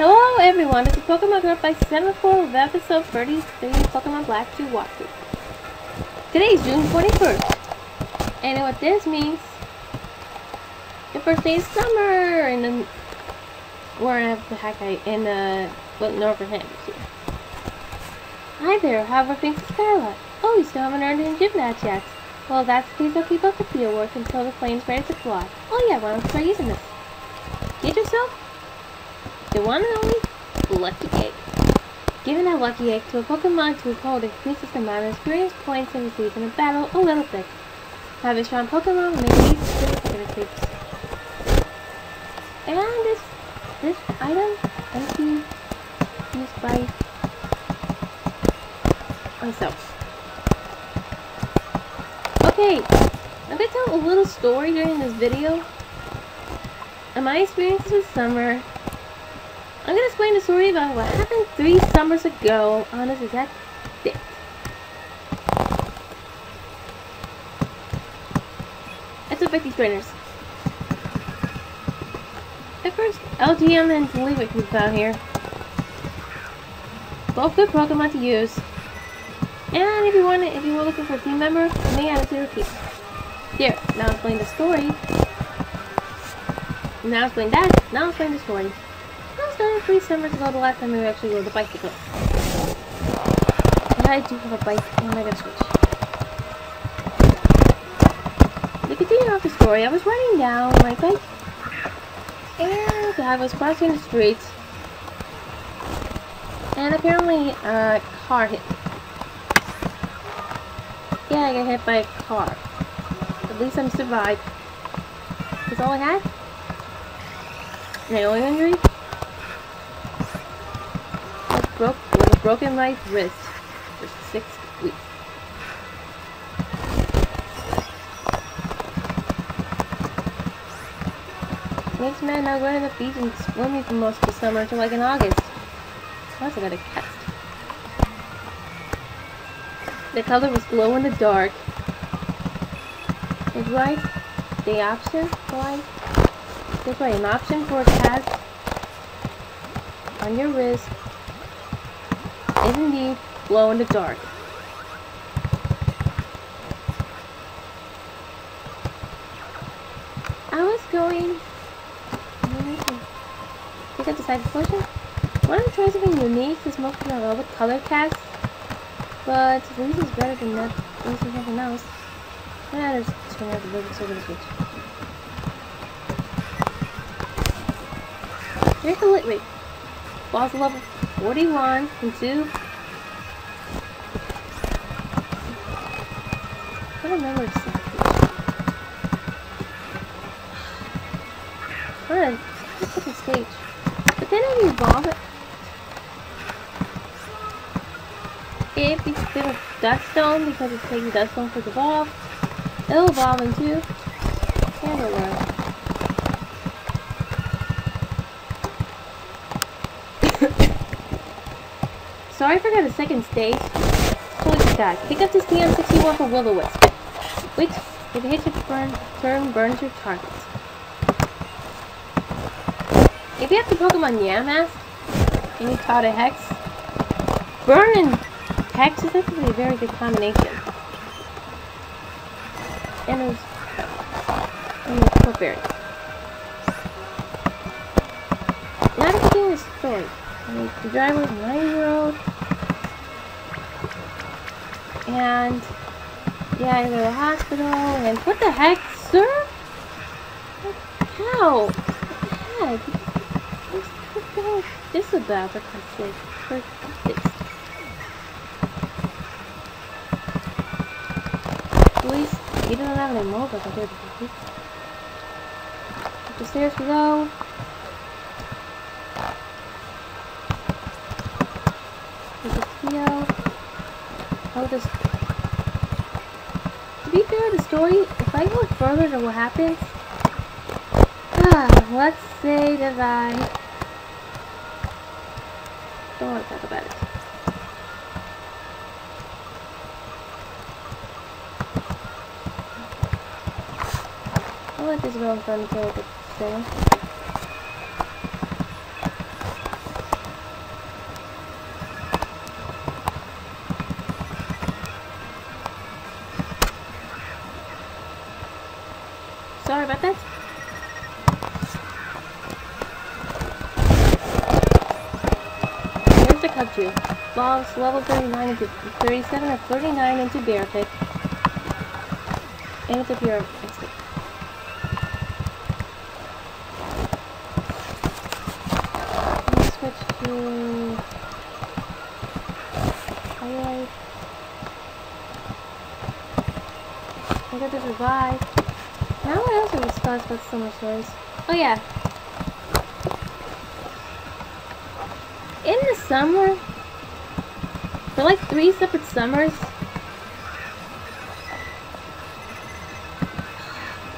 Hello everyone, it's a Pokemon Girl by Semaphore with episode 33 Pokemon Black 2 walkthrough. Today is June 21st, and what this means, the first day is summer, and then we're the heck I in the well, Northern Hemisphere. Hi there, how are things Skylight? Oh, you still haven't earned any gym badge yet. Well, that's I'll keep up with your work until the flame's ready to fly. Oh yeah, why don't you try using this? Get yourself the one and only Lucky Egg. Giving that Lucky Egg to a Pokemon to hold increases the amount of experience points it receives in a battle a little bit. Have a strong Pokemon make these two creeps. And this this item can be used by myself. Okay, I'm gonna tell a little story during this video. And my experiences with summer explain the story about what happened three summers ago on this exact date. Look these trainers. At first, Elgyem and Litwick moved out here. Both good Pokemon to use. And if you want if you were looking for a team member, you may add it to your team. Here, now explain the story. Now explain that, now explain the story uh, three summers ago, the last time we actually rode the bicycle. And I do have a bike, and I gotta switch. To continue off the story, I was riding down my bike, and I was crossing the street, and apparently a car hit me. Yeah, I got hit by a car. At least I'm survived. That's all I had? My only injury? Broke with a broken right wrist for six weeks. Makes man now going to the beach and swimming for most of the summer until like in August. Got a test. The color was glow in the dark. Is right the option why there's right an option for a test on your wrist is indeed glow in the dark. I was going... I think I decided to it. I want to try something unique since most of them are the color cast. But this is better than that. At least there's nothing else. Yeah, there's turn out the big so switch. Here's the lit rate. Boss level 41 and 2. Don't remember exactly. Alright, let's stage. But then I evolve it. If you spit a Dusk Stone because it's taking Dusk Stone for the evolve, it'll evolve into Candlelight. Sorry I forgot the second stage. Holy God. Pick up this TM61 for Will-O-Wisp. If it hits your burn, turn, burns your target. If you have the Pokemon Yamask, and you taught a Hex, Burn and Hex is actually a very good combination. And it was... And it's. Now to continue the story. The driver was 9 year old. And yeah, I go to the hospital and what the heck, sir? How? What the heck? What the hell is this about for Christ's sake? For. At least you don't have any mobile compared to the Up the stairs we go. There's a Theo. Oh, this to be fair, the story, if I go further to what happens, ah, let's say that I don't want to talk about it. I'll let this go in front of the thing. 2. Level 39 into 37 or 39 into Beartic. And into Beartic. Switch to... Highlight. I got to revive. Now what else are we supposed with so much noise? Oh yeah, in the summer, for like three separate summers,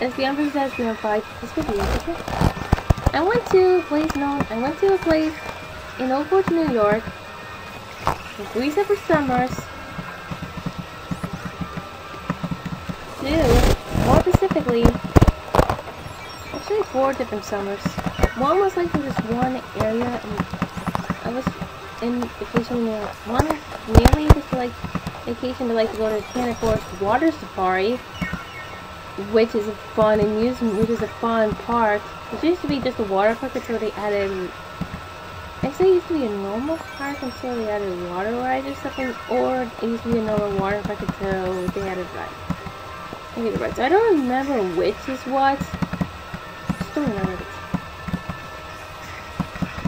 as the Empress has been fight, this would be interesting. I went to a place known, I went to a place in Old Forge, New York, for three separate summers, to, more specifically, actually four different summers. One was like in just one area, and I was in vacation there. One mainly just like vacation to like to go to Enchanted Forest Water Safari, which is a fun amusement, which is a fun park. It used to be just a water park until they added. Actually, it used to be a normal park until they added water rides or something, or it used to be a normal water park until they added rides. The rides. I don't remember which is what. Just don't remember it.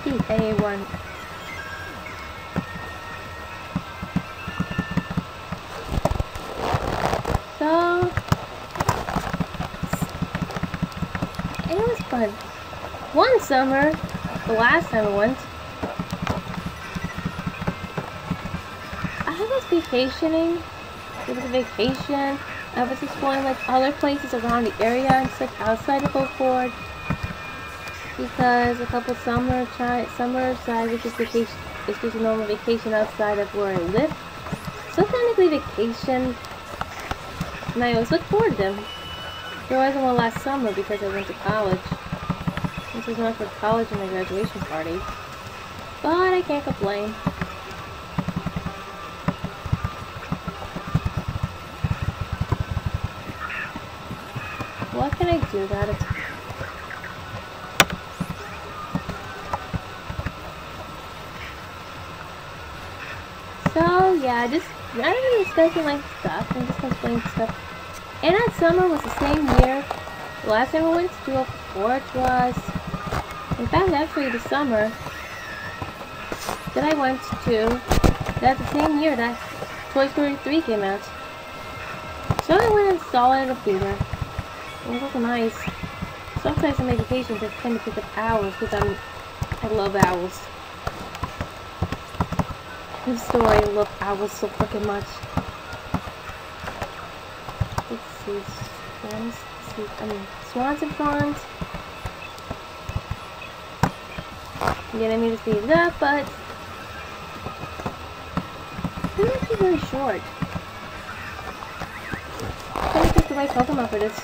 A1. So, One summer, the last time I went, I was vacationing. It was a vacation. I was exploring like other places around the area and stuff outside of Old Forge. Because a couple summer summers I was just vacation. It's just a normal vacation outside of where I live. So technically vacation and I always look forward to them. There wasn't one last summer because I went to college. This was not for college and my graduation party. But I can't complain. What can I do about it? So yeah, just rather than discussing my stuff and just explaining stuff. And that summer was the same year. The last time I went to a Forge was in fact actually the summer that I went to that's the same year that Toy Story 3 came out. So I went and saw it in a theater. It was nice. Sometimes on vacations I tend to pick up owls because I'm I love owls. This story, I love owls so fucking much. Let's see, swans, see, I mean, swans and fawns. Again, I need to speed it up, but it's actually very short. I think it's the right Pokemon for this.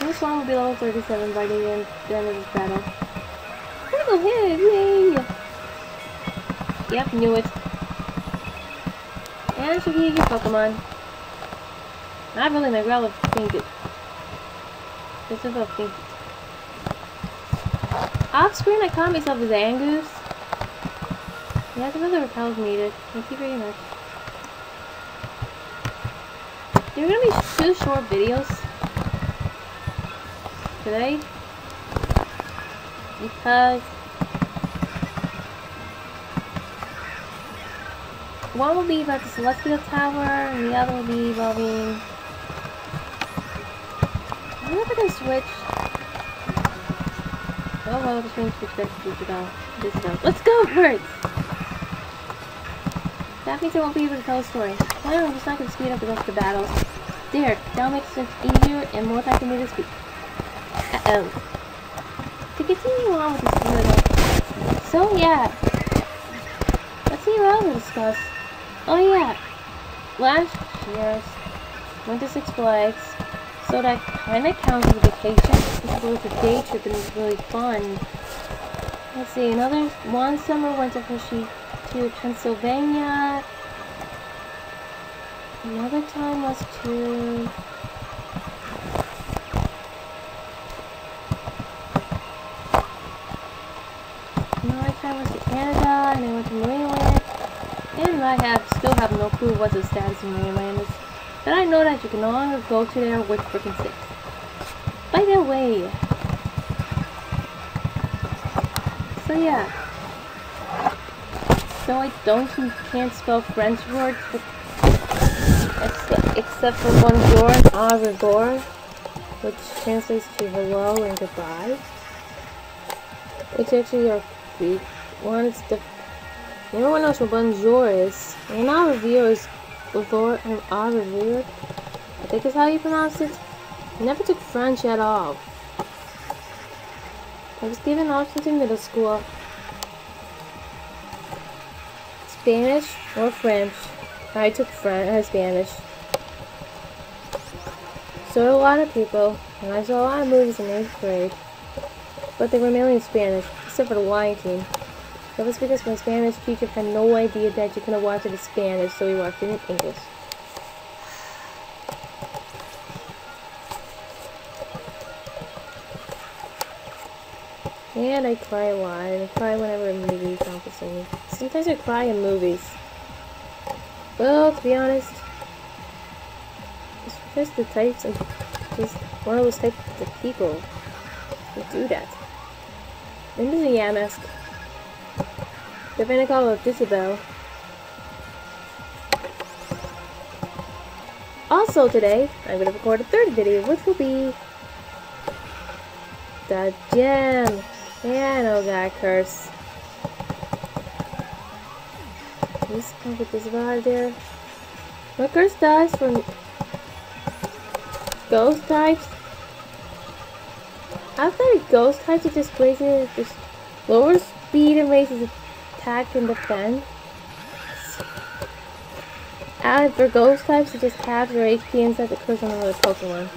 This one will be level 37 by the end, of this battle. Critical hit! Yay! Yep, knew it. And should be your Pokemon. Not really my relative think it. This is a think Off screen I call myself as Angus. Yeah, some other repels needed. Thank you very much. There are gonna be two short videos today because one will be about the Celestial Tower and the other will be about involving I can switch Oh well, the swing switch back to. This go. Let's go birds! That means I won't be able to tell a story. Well, I'm just not going to speed up the rest of the battles. There, that'll make sense easier and more time for me to speak. Uh-oh. To continue on with this video, so yeah, let's see what else to discuss. Oh yeah, last year's went to Six Flags, so that kind of counts as a vacation it was a day trip and it was really fun. Let's see, another one summer went to Hershey to Pennsylvania. Another time was to... Another time was to Canada, and I went to Marineland. And I have still have no clue what the status of Marineland is. But I know that you can no longer go to there with freaking six. By the way. So yeah. So I don't you can't spell French words except, except for bonjour au revoir, which translates to hello and goodbye. Which actually are Greek ones. The everyone knows what bonjour is. And au revoir is before and revoir. I think is how you pronounce it. I never took French at all. I was given options in middle school. Spanish or French. I took French, uh, Spanish. So a lot of people, and I saw a lot of movies in 8th grade. But they were mainly in Spanish, except for the Lion King. That was because my Spanish teacher had no idea that you couldn't watch it in Spanish, so he watched it in English. And I cry a lot, I cry whenever a movie comes me. Sometimes I cry in movies. Well, to be honest, it's just the types of, just one of those types of people who do that. And the is a Yamask. The Pinnacle of Isabel. Also today, I'm to record a third video, which will be the gem piano guy curse. Let's this vibe there. What curse dies from ghost types? I thought ghost types are just raises just lower speed and raises attack and defense. And for ghost types, it just caps your HP sets a curse on another Pokemon.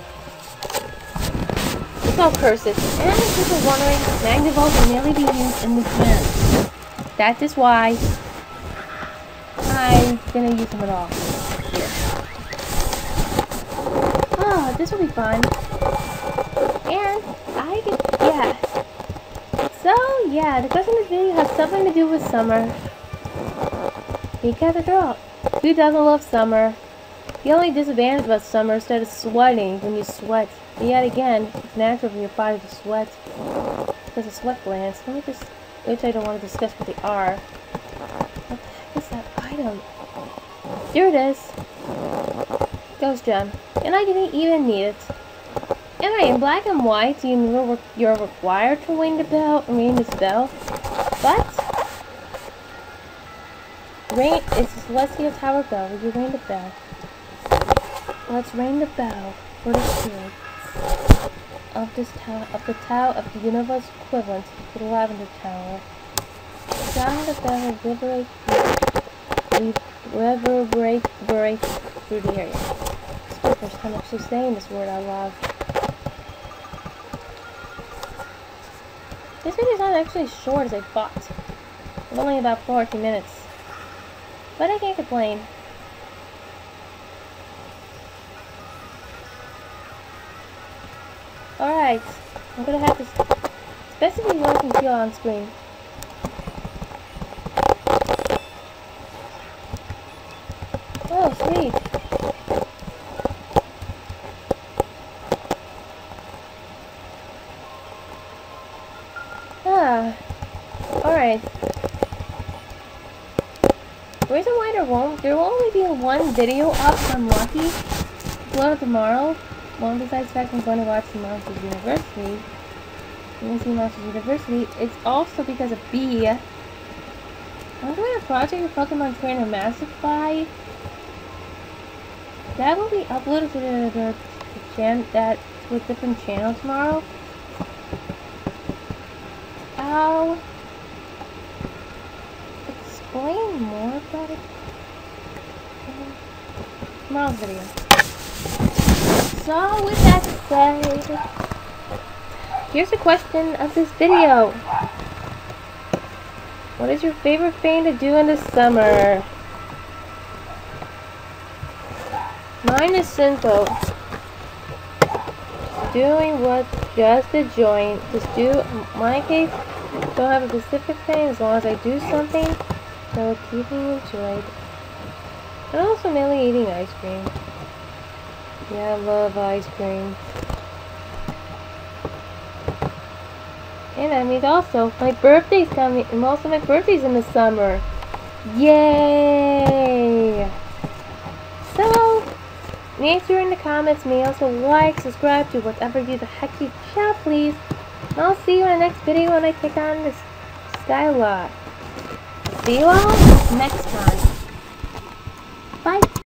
It's all curses. And if people wondering, Magnavolt can merely be used in the gym. That is why I'm gonna use them at all. Oh, this will be fun. And I get, yeah. So, yeah, the question this video has something to do with summer. Because a girl who doesn't love summer. The only disadvantage about summer is that it's sweating when you sweat. But yet again, it's natural for your body to sweat. Because of sweat glands. Let me just, which I don't want to discuss what they are. What the heck is that item? Here it is. Ghost gem. And I didn't even need it. Anyway, in black and white, you know you're required to ring the bell, ring this bell. But ring it's celestial tower bell. You ring the bell? Let's ring the bell for the spirits of this tower of the tower of the universe equivalent to the lavender tower. Sound the bell reverberate reverberate reverberate through the area. It's the first time I'm saying this word out loud. This video is not actually as short as I thought. It's only about 40 minutes. But I can't complain. Alright, I'm gonna have to specify what I can feel on screen. Oh, sweet. Ah, alright. The reason why there won't, there will only be one video up from Lucky upload tomorrow one besides fact I'm going to watch Monsters University, you see Monsters University, it's also because of B. I'm doing a project with Pokemon Trainer Massify. That will be uploaded to the, the, the that to a different channel tomorrow. I'll explain more about it video. So with that said, here's the question of this video. What is your favorite thing to do in the summer? Mine is simple. Doing what just a joint. Just do, my case, don't have a specific thing as long as I do something that will keep me enjoyed. And also mainly eating ice cream. Yeah, I love ice cream. And I mean also, my birthday's coming, and also my birthday's in the summer. Yay! So, make sure in the comments, may also like, subscribe to whatever you the heck you shall please. And I'll see you in the next video when I take on this Skyla. See you all next time. Bye.